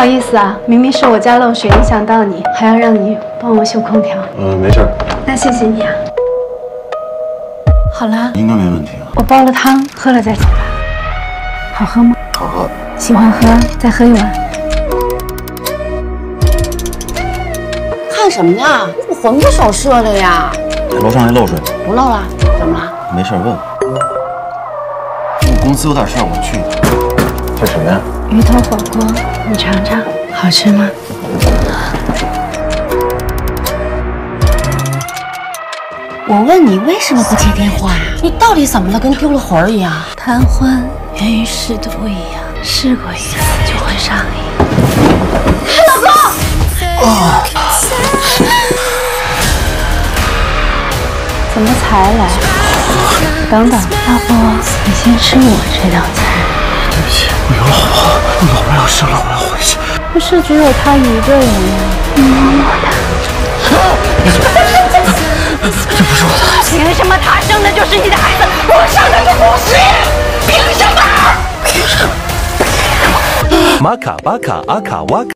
好意思啊，明明是我家漏水影响到你，还要让你帮我修空调。嗯，没事儿，那谢谢你啊。好了，应该没问题啊。我煲了汤，喝了再走吧。好喝吗？好喝。喜欢喝，再喝一碗。看什么呢？你魂不守舍的呀！楼上还漏水，不漏了，怎么了？没事儿问。我公司有点事儿，我去。这什么呀？鱼头火锅，你尝尝，好吃吗？我问你为什么不接电话呀？你到底怎么了？跟丢了魂儿一样。贪欢源于试毒一样，试过一次就会上瘾。老公。哦。怎么才来？等等，要不你先吃我这道菜？我有老婆，我老婆要生了，我要回去。不是只有他一个人吗？你。这不是我的孩子。凭什么他生的就是你的孩子，我生的就不是？凭什么？凭什么？玛卡巴卡阿卡哇。